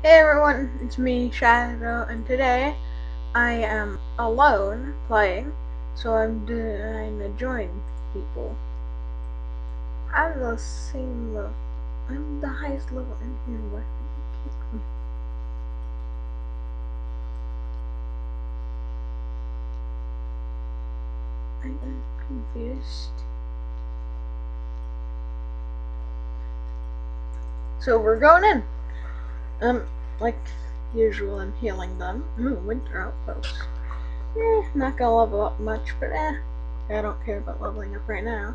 Hey everyone, it's me, Shadow, and today I am alone playing, so I'm doing to join people. I'm the same level. I'm the highest level in here. What? I am confused. So we're going in. Um, like usual, I'm healing them. Ooh, winter outpost. Eh, not gonna level up much, but eh, I don't care about leveling up right now.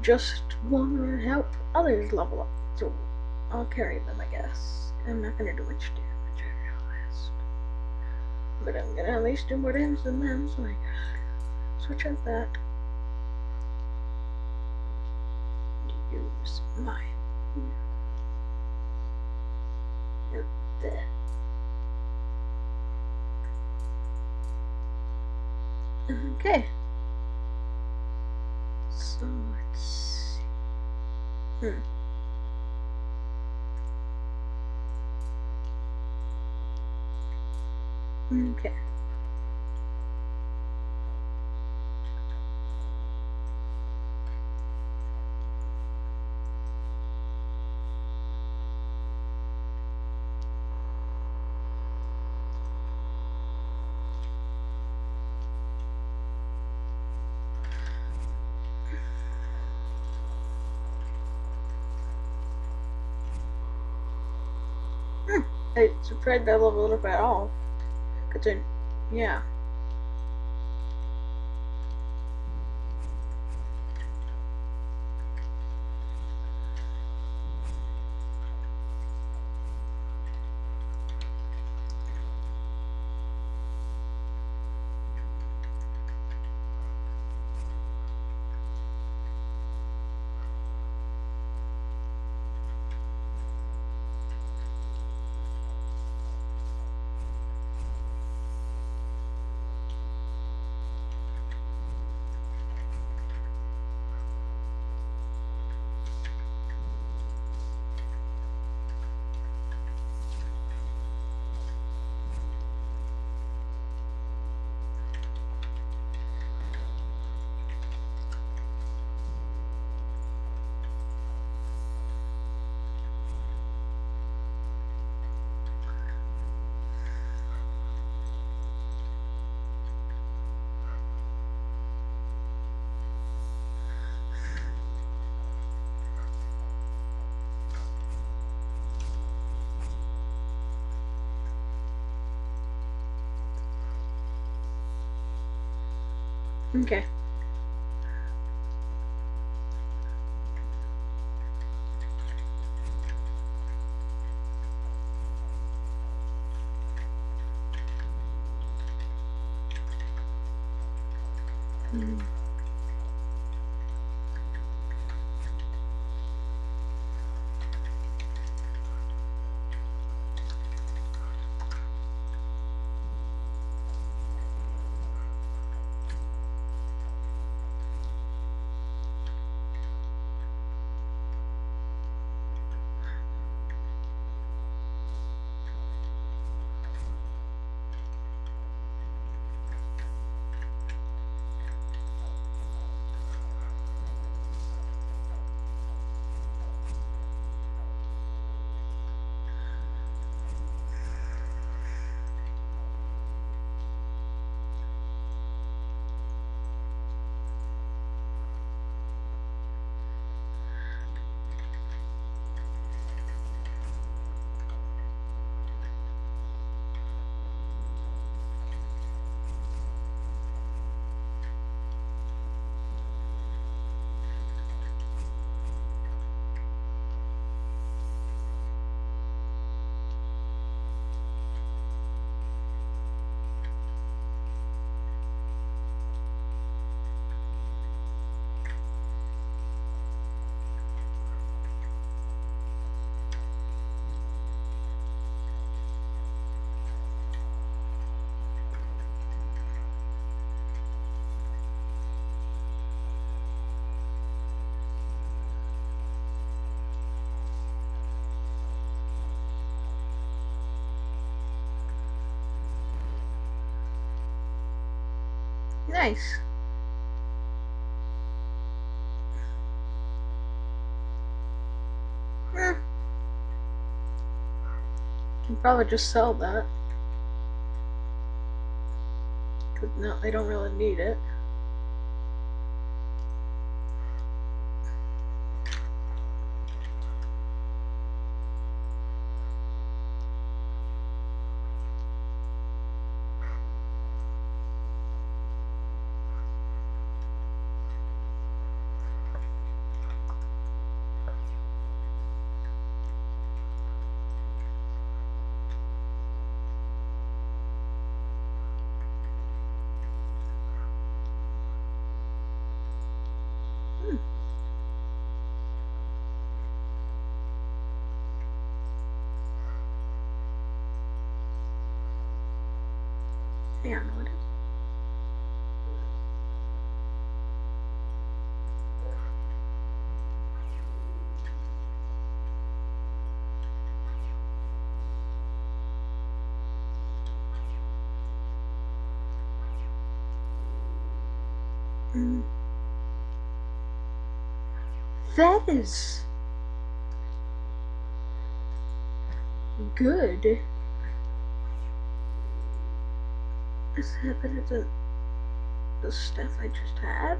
Just wanna help others level up, so I'll carry them, I guess. I'm not gonna do much damage, I realized. But I'm gonna at least do more damage than them, so I switch out that. Use my there. Okay. So let's see. Hmm. Okay. Hmm. I surprised I leveled up at all. To, yeah. Okay. Nice. Hmm. Can probably just sell that. Cause no, they don't really need it. Is. Mm. That is good. Is happened than the stuff I just had?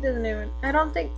He doesn't even. I don't think.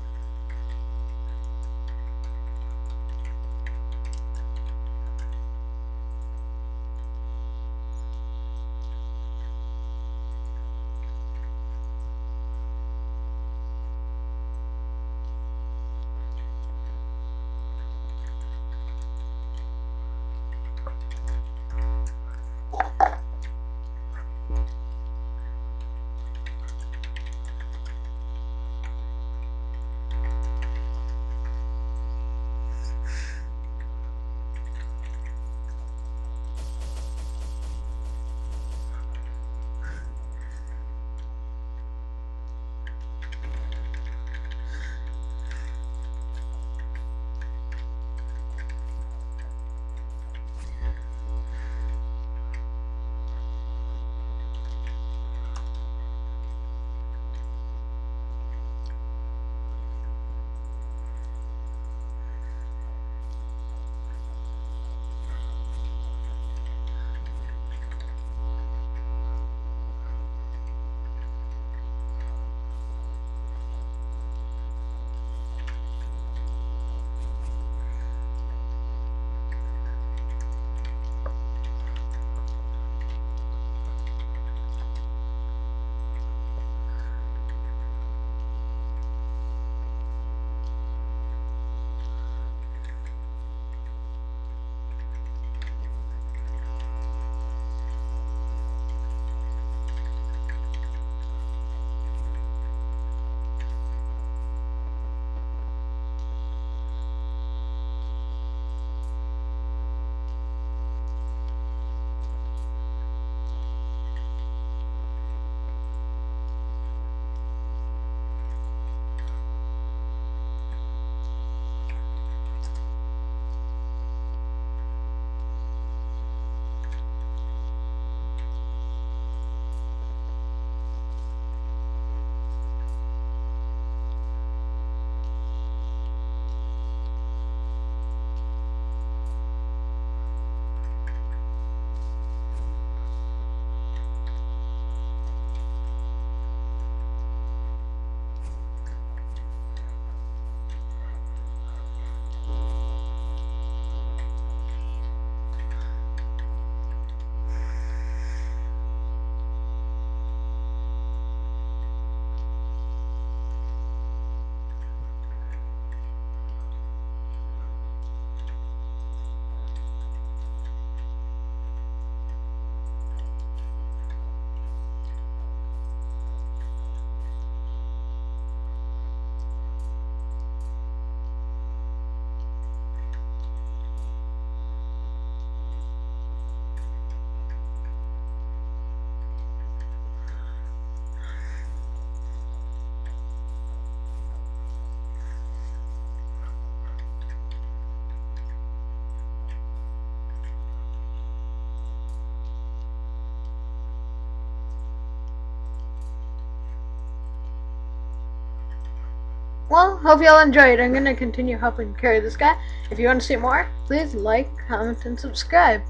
Well, hope y'all enjoyed. I'm gonna continue helping carry this guy. If you want to see more, please like, comment, and subscribe.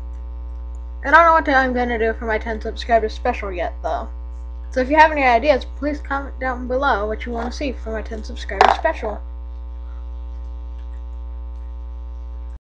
I don't know what I'm gonna do for my 10 subscribers special yet, though. So if you have any ideas, please comment down below what you want to see for my 10 subscriber special.